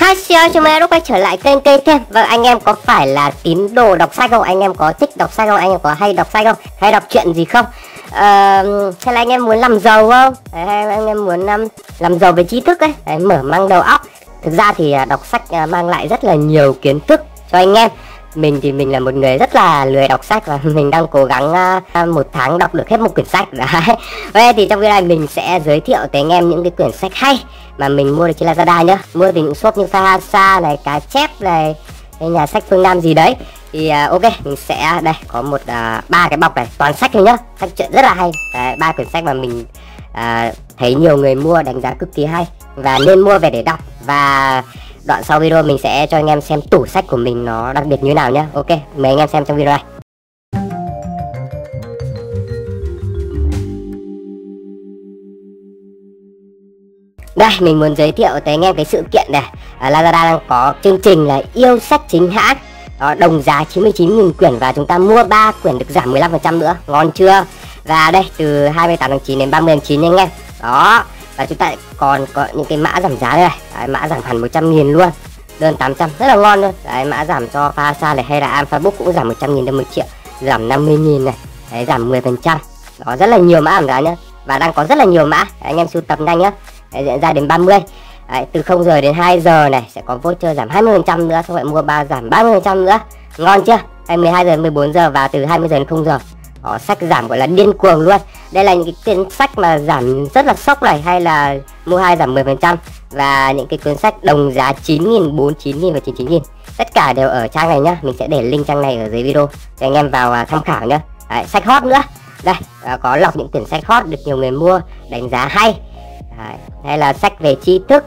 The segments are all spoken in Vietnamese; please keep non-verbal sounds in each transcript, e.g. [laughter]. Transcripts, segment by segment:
Hi xin chào mừng em đã quay trở lại kênh kênh thêm Vâng anh em có phải là tín đồ đọc sách không? Anh em có thích đọc sách không? Anh em có hay đọc sách không? Hay đọc truyện gì không? Ờ, hay là anh em muốn làm giàu không? Hay anh em muốn um, làm giàu về trí thức ấy Đấy, Mở mang đầu óc Thực ra thì uh, đọc sách uh, mang lại rất là nhiều kiến thức cho anh em mình thì mình là một người rất là lười đọc sách và [laughs] mình đang cố gắng uh, một tháng đọc được hết một quyển sách. [laughs] Đấy. Vậy thì trong video này mình sẽ giới thiệu tới anh em những cái quyển sách hay mà mình mua được trên Lazada nhá. Mua từ những shop như Fahasa này cá chép này hay nhà sách phương Nam gì đấy. Thì uh, ok mình sẽ đây có một ba uh, cái bọc này toàn sách thôi nhá. Sách truyện rất là hay. Ba quyển sách mà mình uh, thấy nhiều người mua đánh giá cực kỳ hay và nên mua về để đọc. Và đoạn sau video mình sẽ cho anh em xem tủ sách của mình nó đặc biệt như thế nào nhé ok mời anh em xem trong video này. Đây, mình muốn giới thiệu tới anh em cái sự kiện này. À, Lazada đang có chương trình là yêu sách chính hãng. Đó, Đồng giá 99.000 quyển và chúng ta mua 3 quyển được giảm 15% nữa. Ngon chưa? Và đây, từ 28 tháng 9 đến 30 tháng 9 anh em. Đó, và chúng ta lại còn có những cái mã giảm giá đây này. Đấy, Mã giảm hẳn 100 nghìn luôn. Đơn 800, rất là ngon luôn Đấy, mã giảm cho pha xa này hay là Alpha Book cũng giảm 100 nghìn đến 1 triệu. Giảm 50 nghìn này. Đấy, giảm 10 phần trăm. Đó, rất là nhiều mã giảm giá nhá. Và đang có rất là nhiều mã. Đấy, Anh em sưu tập nhanh nhá. Đấy, diễn ra đến 30 Đấy, từ 0 giờ đến 2 giờ này sẽ có voucher giảm 20 phần trăm nữa. Xong lại mua 3 giảm 30 phần trăm nữa. Ngon chưa? Hay 12 giờ 14 giờ và từ 20 giờ đến 0 giờ. Đó, sách giảm gọi là điên cuồng luôn. Đây là những cái quyển sách mà giảm rất là sốc này hay là mua hai giảm 10% và những cái cuốn sách đồng giá 9.000, 49.000 và 99.000 tất cả đều ở trang này nhá. Mình sẽ để link trang này ở dưới video. Cho anh em vào à, tham khảo nhá. Đấy, sách hot nữa. Đây à, có lọc những quyển sách hot được nhiều người mua đánh giá hay. Đấy, hay là sách về tri thức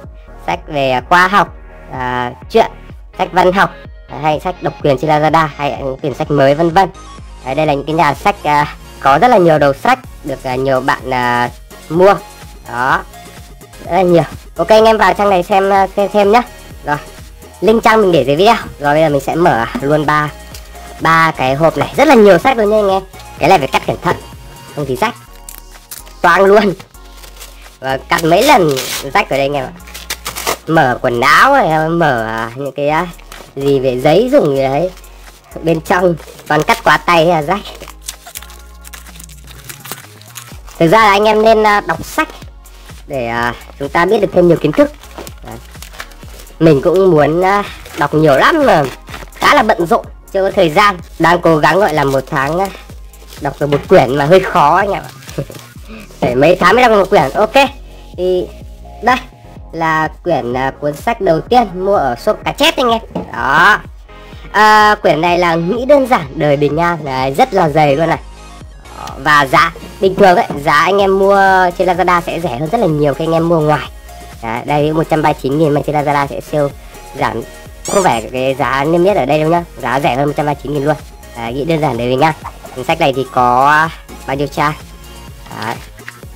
sách về à, khoa học à, chuyện sách văn học hay sách độc quyền trên Lazada hay những quyển sách mới vân vân đây là những cái nhà sách uh, có rất là nhiều đầu sách được uh, nhiều bạn uh, mua. Đó. Rất là nhiều. Ok anh em vào trang này xem xem, xem nhá. Rồi. Link trang mình để dưới video. Rồi bây giờ mình sẽ mở luôn ba ba cái hộp này. Rất là nhiều sách luôn nha anh em. Cái này phải cắt cẩn thận. Không thì sách. Toang luôn. Và cắt mấy lần rách ở đây anh em ạ. Mở quần áo này mở những cái gì về giấy dùng gì đấy bên trong còn cắt quá tay là rách? Thực ra là anh em nên à, đọc sách để à, chúng ta biết được thêm nhiều kiến thức. Đấy. mình cũng muốn à, đọc nhiều lắm mà khá là bận rộn chưa có thời gian. Đang cố gắng gọi là một tháng đọc được một quyển mà hơi khó anh em ạ. [laughs] Để mấy tháng mới đọc một quyển ok. Thì đây là quyển uh, cuốn sách đầu tiên mua ở shop cá chép anh em. Đó à, quyển này là nghĩ đơn giản đời bình an này rất là dày luôn này. Ờ, và giá bình thường ấy giá anh em mua trên Lazada sẽ rẻ hơn rất là nhiều khi anh em mua ngoài. Đấy, đây 139 nghìn mà trên Lazada sẽ sale giảm. Không phải cái giá niêm yết ở đây đâu nhá giá rẻ hơn 139 nghìn luôn. Đấy, nghĩ đơn giản đời bình an. Cuốn sách này thì có bao nhiêu trang? Đấy,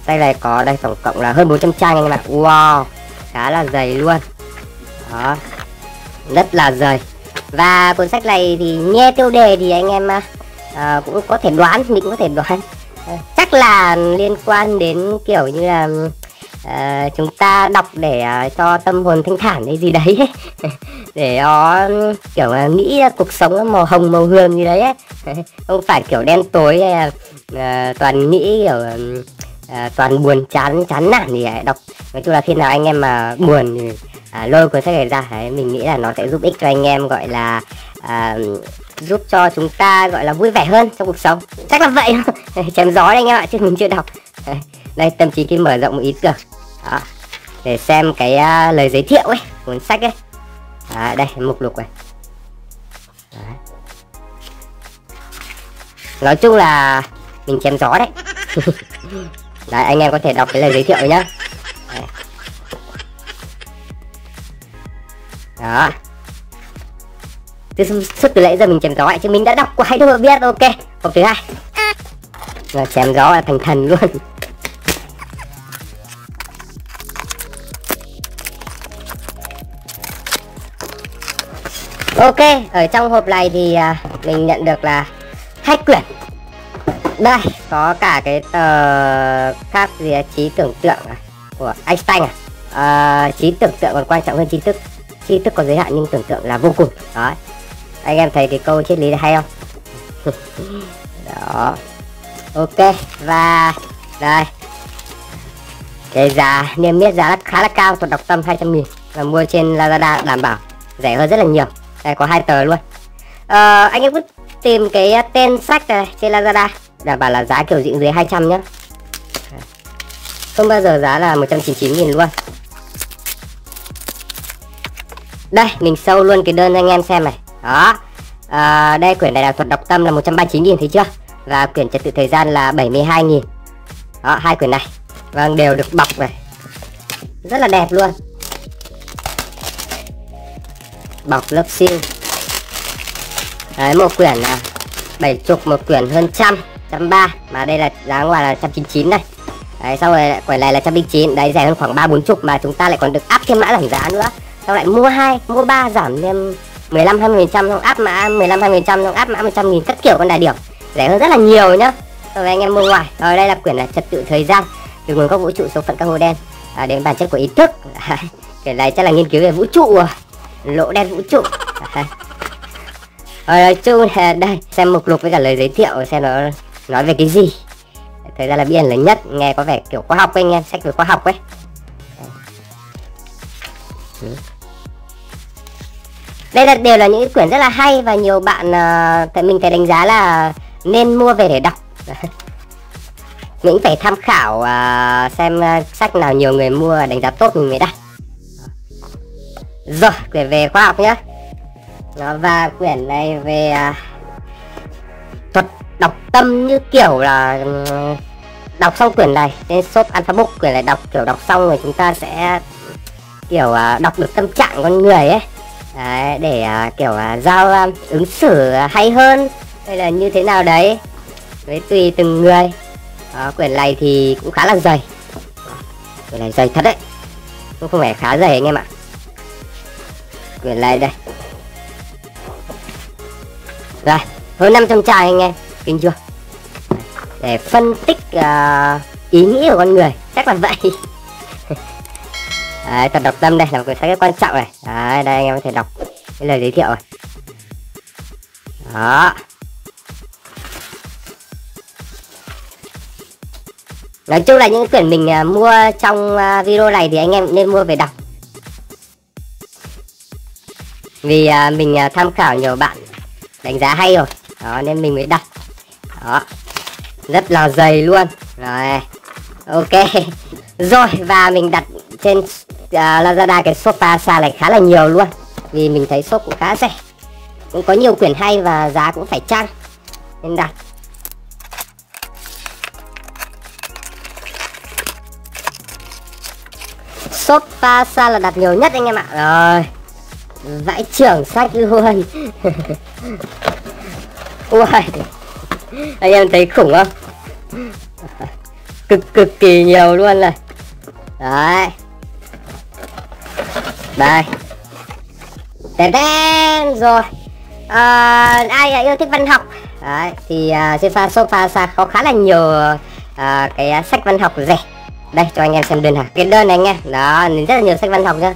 Sách này có đây tổng cộng là hơn 400 trang anh em ạ. Wow Khá là dày luôn. Đó Rất là dày. Và cuốn sách này thì nghe tiêu đề thì anh em uh, cũng có thể đoán Mình cũng có thể đoán. Uh, Chắc là liên quan đến kiểu như là uh, Chúng ta đọc để uh, cho tâm hồn thanh thản hay gì đấy [laughs] Để nó kiểu uh, nghĩ cuộc sống màu hồng màu hương gì đấy [laughs] Không phải kiểu đen tối à, toàn nghĩ kiểu à, toàn buồn chán chán nản thì đọc. Nói chung là khi nào anh em mà buồn thì à, lôi cuốn sách này ra đấy mình nghĩ là nó sẽ giúp ích cho anh em gọi là à, giúp cho chúng ta gọi là vui vẻ hơn trong cuộc sống. Chắc là vậy. [laughs] Chém gió đấy anh em ạ chứ mình chưa đọc. Đây tâm trí khi mở rộng một ý tưởng. Đó để xem cái uh, lời giới thiệu ấy cuốn sách ấy. À, đây mục lục này. Đấy. nói chung là mình chém gió đấy. [laughs] Đấy anh em có thể đọc cái lời giới thiệu nhá. Đó. Từ suốt từ nãy giờ mình chém gió lại chứ mình đã đọc qua đâu mà biết ok. Hộp thứ hai. Là chém gió là thành thần luôn. Ok, ở trong hộp này thì à, mình nhận được là hai quyển. Đây có cả cái tờ khác gì à? trí tưởng tượng à, của Einstein à, à trí tưởng tượng còn quan trọng hơn trí thức tri thức có giới hạn nhưng tưởng tượng là vô cùng. Đó anh em thấy cái câu triết lý này hay không? [laughs] Đó. Ok và đây. Cái giá niêm yết giá khá là cao tôi đọc tâm 200 nghìn và mua trên Lazada đảm bảo rẻ hơn rất là nhiều. Đây có hai tờ luôn. À, anh em cứ tìm cái tên sách này trên Lazada đảm bảo là giá kiểu diện dưới 200 nhá. Không bao giờ giá là 199 nghìn luôn đây mình sâu luôn cái đơn anh em xem này. Đó. À, đây quyển này là thuật đọc tâm là 139 nghìn thấy chưa? Và quyển trật tự thời gian là 72 nghìn. Đó hai quyển này. Vâng đều được bọc này. Rất là đẹp luôn. Bọc lớp siêu. Đấy một quyển là bảy chục một quyển hơn trăm trăm ba. Mà đây là giá ngoài là trăm chín chín này. Đấy xong rồi quyển này là trăm chín. Đấy rẻ hơn khoảng ba bốn chục mà chúng ta lại còn được áp thêm mã giảm giá nữa xong lại mua hai mua ba giảm thêm 15 20 phần trăm xong áp mã 15 20 phần trăm xong áp mã 100 nghìn các kiểu con đại điểm. Rẻ hơn rất là nhiều nhá. Rồi anh em mua ngoài. Rồi đây là quyển là trật tự thời gian từ nguồn gốc vũ trụ số phận các hồ đen. À, đến bản chất của ý thức. [laughs] Cái này chắc là nghiên cứu về vũ trụ rồi lỗ đen vũ trụ. [laughs] Rồi nói chung là đây xem mục lục với cả lời giới thiệu xem nó nói về cái gì. Thời gian là biên lớn nhất nghe có vẻ kiểu khoa học ấy anh em sách về khoa học ấy đây là đều là những quyển rất là hay và nhiều bạn uh, tại mình phải đánh giá là nên mua về để đọc. [laughs] Mình phải tham khảo uh, xem uh, sách nào nhiều người mua đánh giá tốt mình mới đặt rồi quyển về khoa học nhá. Và quyển này về uh, thuật đọc tâm như kiểu là ừ, đọc xong quyển này trên shop alphabook quyển này đọc kiểu đọc xong rồi chúng ta sẽ kiểu uh, đọc được tâm trạng con người ấy đấy, để uh, kiểu uh, giao uh, ứng xử hay hơn. Hay là như thế nào đấy? Với tùy từng người. Đó, quyển này thì cũng khá là dày. Quyển này dày thật đấy. Cũng không phải khá dày anh em ạ. Quyển này đây. Rồi hơn 500 trang anh em. Kinh chưa? Để phân tích uh, ý nghĩ của con người. Chắc là vậy đấy, tập đọc tâm đây là một quyển sách rất quan trọng này. Đấy, đây anh em có thể đọc cái lời giới thiệu này. Đó. Nói chung là những quyển mình uh, mua trong uh, video này thì anh em nên mua về đọc. Vì uh, mình uh, tham khảo nhiều bạn đánh giá hay rồi đó nên mình mới đọc. Đó. Rất là dày luôn. Rồi ok. [laughs] Rồi và mình đặt trên uh, lazada cái sofa xa này khá là nhiều luôn. Vì mình thấy shop cũng khá rẻ. Cũng có nhiều quyển hay và giá cũng phải chăng. Nên đặt sofa xa là đặt nhiều nhất anh em ạ. Rồi. Vãi trưởng sách luôn. [laughs] Ui anh em thấy khủng không? [laughs] Cực cực kỳ nhiều luôn này. Đấy đây. Đèn đen rồi. À, ai yêu thích văn học? Đấy, thì uh, trên pha sofa xa có khá là nhiều uh, cái uh, sách văn học rẻ. Đây cho anh em xem đơn hàng cái đơn này anh em đó rất là nhiều sách văn học nhá.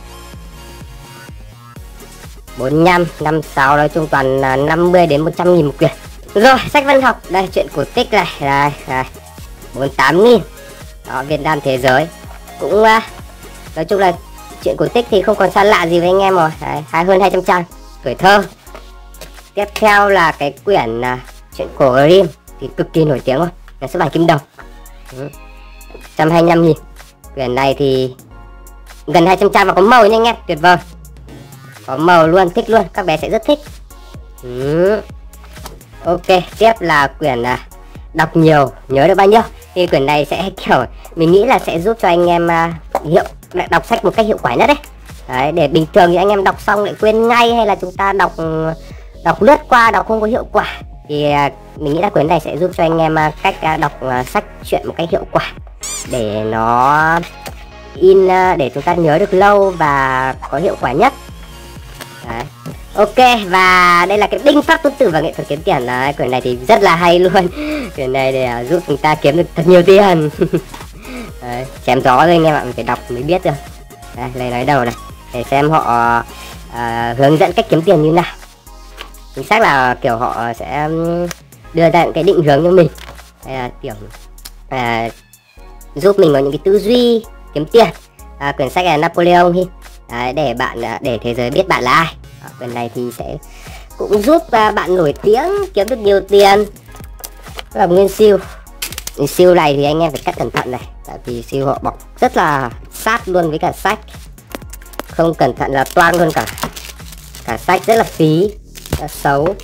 45 56 nói chung toàn là 50 đến 100 nghìn một quyển. Rồi sách văn học. Đây chuyện cổ tích này. Đây, đây. 48 nghìn. Đó Việt Nam thế giới. Cũng uh, nói chung là chuyện cổ tích thì không còn xa lạ gì với anh em rồi. Đấy, hay hơn 200 trang. Tuổi thơ. Tiếp theo là cái quyển uh, chuyện cổ Grimm thì cực kỳ nổi tiếng rồi nhà xuất bản Kim Đồng. Ừ. 125 nghìn. Quyển này thì gần 200 trang và có màu nha anh em. Tuyệt vời. Có màu luôn thích luôn. Các bé sẽ rất thích. Ừ. ok tiếp là quyển uh, đọc nhiều. Nhớ được bao nhiêu? Thì quyển này sẽ kiểu mình nghĩ là sẽ giúp cho anh em à, uh, hiệu lại đọc sách một cách hiệu quả nhất đấy. Đấy, để bình thường thì anh em đọc xong lại quên ngay hay là chúng ta đọc đọc lướt qua, đọc không có hiệu quả, thì à, mình nghĩ là quyển này sẽ giúp cho anh em à, cách à, đọc sách chuyện một cách hiệu quả. Để nó in để chúng ta nhớ được lâu và có hiệu quả nhất. Đấy. Ok, và đây là cái đinh pháp tuấn tử và nghệ thuật kiếm tiền. Đấy, quyển này thì rất là hay luôn. [laughs] Quyển này để giúp chúng ta kiếm được thật nhiều tiền. [laughs] đấy, chém gió thôi anh em ạ mình phải đọc mới biết được đây lấy nói đầu này để xem họ uh, hướng dẫn cách kiếm tiền như nào. Chính xác là kiểu họ sẽ đưa ra những cái định hướng cho mình. Hay là kiểu à, giúp mình có những cái tư duy kiếm tiền. À, quyển sách là Napoleon Hill. À, để bạn à, để thế giới biết bạn là ai. À, quyển này thì sẽ cũng giúp à, bạn nổi tiếng kiếm được nhiều tiền. Là nguyên siêu. Siêu này thì anh em phải cắt cẩn thận này tại vì siêu họ bọc rất là sát luôn với cả sách. Không cẩn thận là toang luôn cả. Cả sách rất là phí rất là xấu.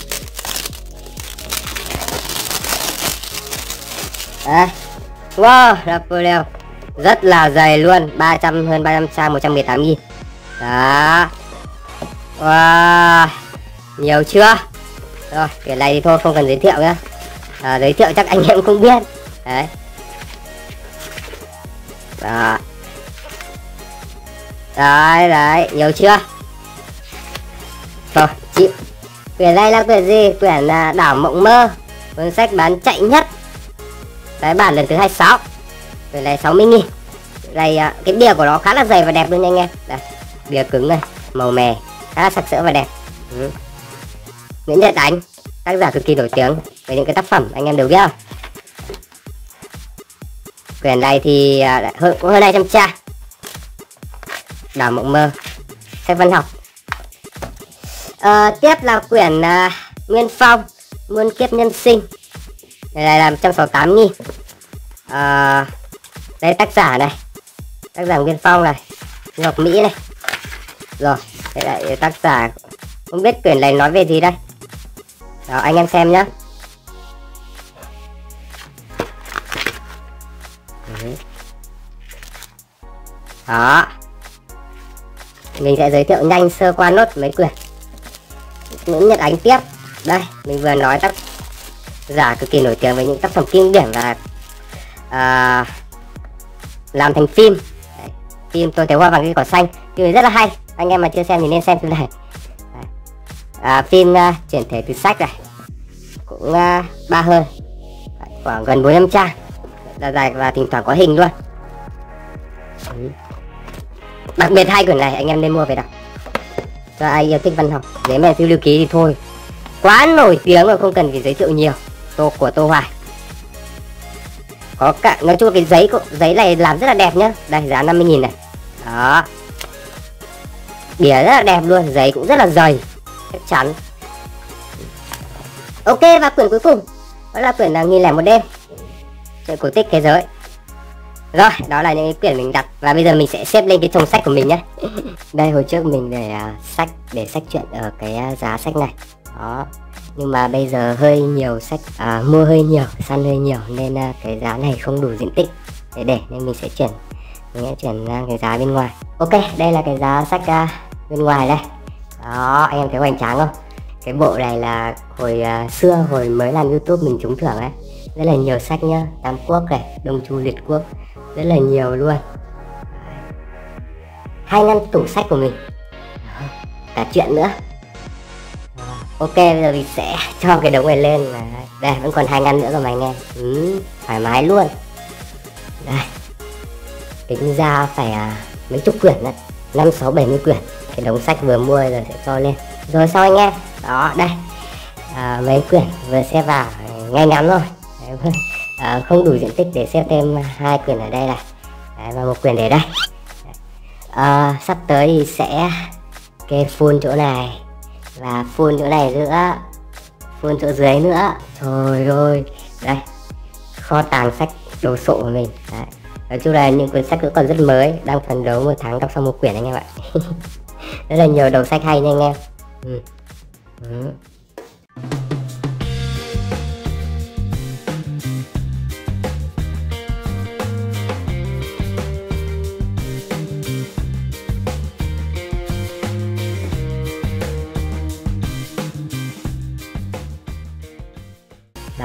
Đấy. Wow, Napoleon rất là dày luôn. 300 hơn 300 trang 118 nghìn. Đó. Wow. Nhiều chưa? Rồi cái này thì thôi không cần giới thiệu nữa à, ờ, giới thiệu chắc anh em cũng biết. Đấy đó. Đấy đấy nhiều chưa? Rồi chịu quyển này là quyển gì? Quyển là đảo mộng mơ. Cuốn sách bán chạy nhất. Cái bản lần thứ 26 quyển này 60 nghìn. Này à, cái bìa của nó khá là dày và đẹp luôn nha anh em. Đây, bìa cứng này, màu mè, khá là sặc sỡ và đẹp. Ừ. Nguyễn Nhật Ánh, tác giả cực kỳ nổi tiếng về những cái tác phẩm anh em đều biết không? Quyển này thì à, hơn cũng hơn 200 cha đảo mộng mơ. Sách văn học. À, tiếp là quyển à, Nguyên Phong muôn kiếp nhân sinh. Này là 168 nghìn à, đây tác giả này. Tác giả Nguyên Phong này. Ngọc Mỹ này. Rồi đây lại tác giả không biết quyển này nói về gì đây? Đó anh em xem nhá. Đó. Mình sẽ giới thiệu nhanh sơ qua nốt mấy quyển những nhật ánh tiếp. Đây mình vừa nói tác giả cực kỳ nổi tiếng với những tác phẩm kinh điển và à, làm thành phim. Đấy, phim tôi thấy hoa vàng cây cỏ xanh. Phim rất là hay. Anh em mà chưa xem thì nên xem phim này à, phim uh, chuyển thể từ sách này cũng uh, ba hơn khoảng gần bốn trăm trang. Là dài và thỉnh thoảng có hình luôn đặc biệt hai quyển này, anh em nên mua về đọc. Cho ai yêu thích văn học nếu mà phiêu lưu ký thì thôi. Quá nổi tiếng rồi, không cần phải giới thiệu nhiều. Tô của tô hoài. Có cả, nói chung cái giấy giấy này làm rất là đẹp nhá. Đây giá 50.000 này. Đó. Bìa rất là đẹp luôn, giấy cũng rất là dày. Chắc chắn. Ok và quyển cuối cùng. Đó là quyển là nghìn lẻ một đêm. Chuyện cổ tích thế giới rồi đó là những quyển mình đặt và bây giờ mình sẽ xếp lên cái thùng sách của mình nhé. [laughs] Đây hồi trước mình để uh, sách để sách chuyện ở cái uh, giá sách này. Đó. Nhưng mà bây giờ hơi nhiều sách à, mua hơi nhiều săn hơi nhiều nên à, cái giá này không đủ diện tích để để nên mình sẽ chuyển. Mình sẽ chuyển sang cái giá bên ngoài. Ok đây là cái giá sách à, bên ngoài đây. Đó anh em thấy hoành tráng không? Cái bộ này là hồi uh, xưa hồi mới làm youtube mình trúng thưởng ấy rất là nhiều sách nhá tam quốc này đông chu liệt quốc rất là nhiều luôn. Hai ngăn tủ sách của mình. Cả chuyện nữa. Ok bây giờ mình sẽ cho cái đống này lên mà. Đây vẫn còn hai ngăn nữa rồi mà anh em. Ừ, thoải mái luôn. Đây. Tính ra phải à, mấy chục quyển đấy. Năm sáu bảy mươi quyển. Cái đống sách vừa mua rồi sẽ cho lên. Rồi sau anh em. Đó đây. À, mấy quyển vừa xếp vào. Ngay ngắn rồi à, không đủ diện tích để xếp thêm hai quyển ở đây này. Đấy, và một quyển để đây. À, sắp tới thì sẽ kê full chỗ này và full chỗ này nữa full chỗ dưới nữa. Trời ơi đây kho tàng sách đồ sộ của mình. Đấy. nói chung là những cuốn sách vẫn còn rất mới đang phấn đấu một tháng đọc xong một quyển anh em ạ. [laughs] Rất là nhiều đầu sách hay nha anh em. Ừ. Ừ.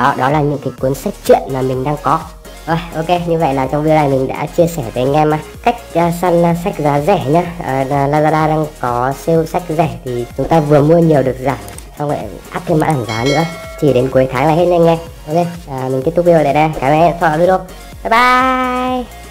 đó đó là những cái cuốn sách truyện mà mình đang có. Rồi ok như vậy là trong video này mình đã chia sẻ với anh em à, cách uh, săn uh, sách giá rẻ nhá. Uh, Lazada đang có sale sách rẻ thì chúng ta vừa mua nhiều được giảm xong lại áp thêm mã giảm giá nữa. Chỉ đến cuối tháng là hết anh em. Ok à, mình kết thúc video tại đây. Cảm ơn em theo dõi video. Bye bye!